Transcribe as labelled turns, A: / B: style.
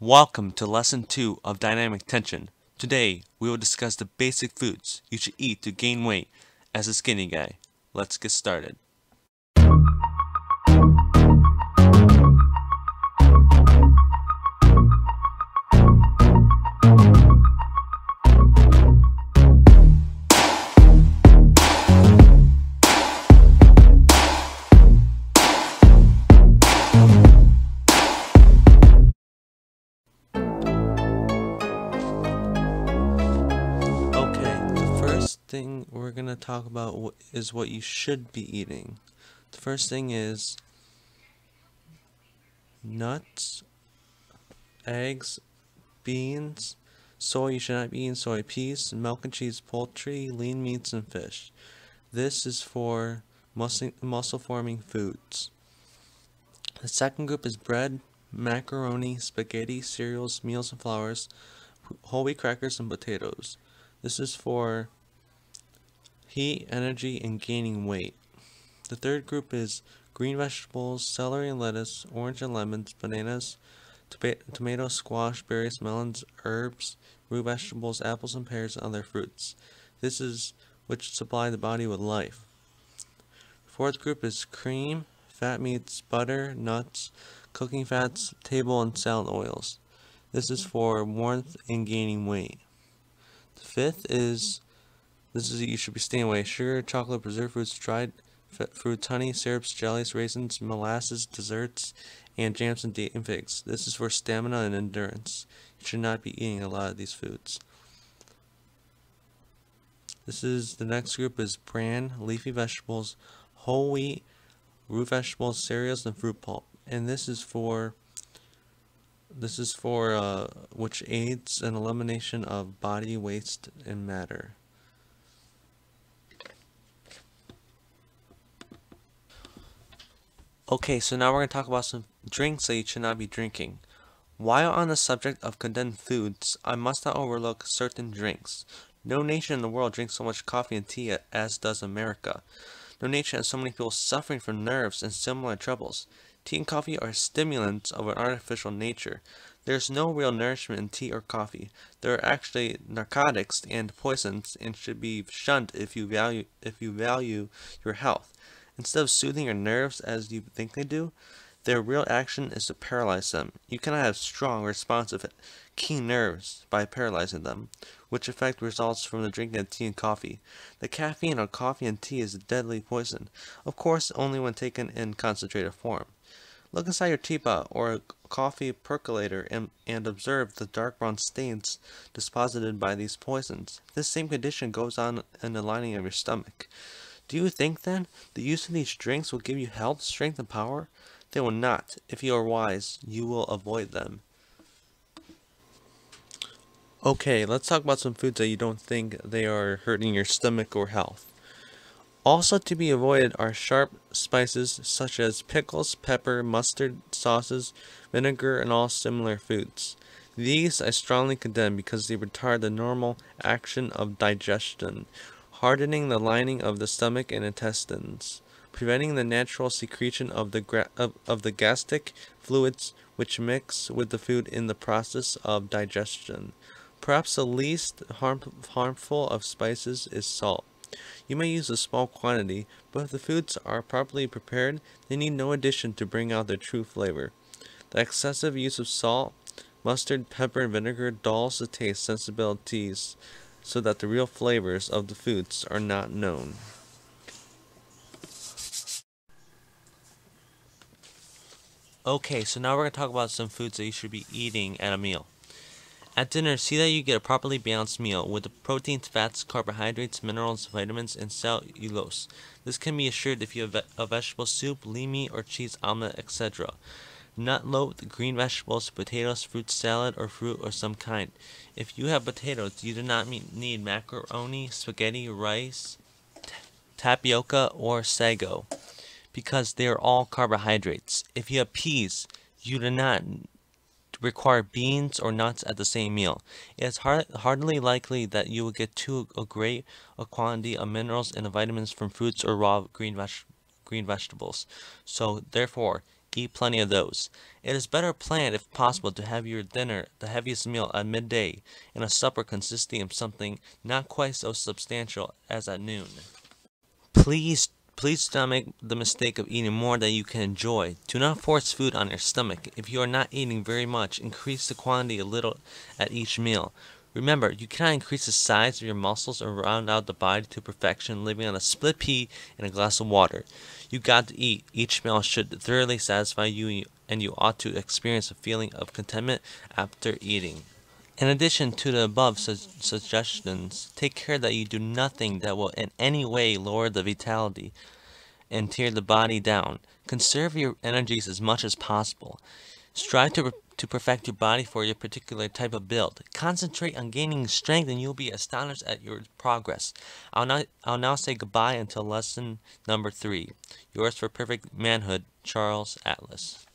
A: Welcome to lesson 2 of dynamic tension. Today, we will discuss the basic foods you should eat to gain weight as a skinny guy. Let's get started. Thing we're going to talk about is what you should be eating. The first thing is nuts, eggs, beans, soy, you should not be eating soy, peas, milk and cheese, poultry, lean meats, and fish. This is for muscle, muscle forming foods. The second group is bread, macaroni, spaghetti, cereals, meals and flours, whole wheat crackers, and potatoes. This is for heat, energy, and gaining weight. The third group is green vegetables, celery and lettuce, orange and lemons, bananas, tomatoes, squash, berries, melons, herbs, root vegetables, apples and pears, and other fruits. This is which supply the body with life. The fourth group is cream, fat meats, butter, nuts, cooking fats, table and salad oils. This is for warmth and gaining weight. The fifth is this is you should be staying away sugar, chocolate, preserved fruits, dried fruits, honey, syrups, jellies, raisins, molasses, desserts, and jams and date and figs. This is for stamina and endurance. You should not be eating a lot of these foods. This is the next group is bran, leafy vegetables, whole wheat, root vegetables, cereals, and fruit pulp. And this is for this is for uh, which aids an elimination of body waste and matter. Okay, so now we're going to talk about some drinks that you should not be drinking. While on the subject of condensed foods, I must not overlook certain drinks. No nation in the world drinks so much coffee and tea as does America. No nation has so many people suffering from nerves and similar troubles. Tea and coffee are stimulants of an artificial nature. There is no real nourishment in tea or coffee. They are actually narcotics and poisons and should be shunned if you value if you value your health. Instead of soothing your nerves as you think they do, their real action is to paralyze them. You cannot have strong, responsive, keen nerves by paralyzing them, which effect results from the drinking of tea and coffee. The caffeine of coffee and tea is a deadly poison, of course only when taken in concentrated form. Look inside your teapot or coffee percolator and, and observe the dark brown stains deposited by these poisons. This same condition goes on in the lining of your stomach. Do you think then the use of these drinks will give you health, strength, and power? They will not. If you are wise, you will avoid them. Okay, let's talk about some foods that you don't think they are hurting your stomach or health. Also to be avoided are sharp spices such as pickles, pepper, mustard, sauces, vinegar, and all similar foods. These I strongly condemn because they retard the normal action of digestion, hardening the lining of the stomach and intestines, preventing the natural secretion of the of, of the gastric fluids which mix with the food in the process of digestion. Perhaps the least harm- harmful of spices is salt. You may use a small quantity, but if the foods are properly prepared, they need no addition to bring out their true flavor. The excessive use of salt, mustard, pepper, and vinegar dulls the taste sensibilities so that the real flavors of the foods are not known. Okay, so now we're going to talk about some foods that you should be eating at a meal. At dinner, see that you get a properly balanced meal with the proteins, fats, carbohydrates, minerals, vitamins, and cellulose. This can be assured if you have a vegetable soup, lean meat, or cheese omelet, etc. Not load green vegetables, potatoes, fruit salad, or fruit of some kind. If you have potatoes, you do not need macaroni, spaghetti, rice, tapioca, or sago because they are all carbohydrates. If you have peas, you do not require beans or nuts at the same meal. It is hard, hardly likely that you will get too a great a quantity of minerals and vitamins from fruits or raw green veg, green vegetables. So therefore, eat plenty of those. It is better planned, if possible, to have your dinner, the heaviest meal, at midday, and a supper consisting of something not quite so substantial as at noon. Please, please do not make the mistake of eating more than you can enjoy. Do not force food on your stomach. If you are not eating very much, increase the quantity a little at each meal. Remember, you cannot increase the size of your muscles or round out the body to perfection living on a split pea and a glass of water. You got to eat. Each meal should thoroughly satisfy you and you ought to experience a feeling of contentment after eating. In addition to the above su suggestions, take care that you do nothing that will in any way lower the vitality and tear the body down. Conserve your energies as much as possible. Strive to to perfect your body for your particular type of build. Concentrate on gaining strength and you'll be astonished at your progress. I'll now, I'll now say goodbye until lesson number three. Yours for perfect manhood, Charles Atlas.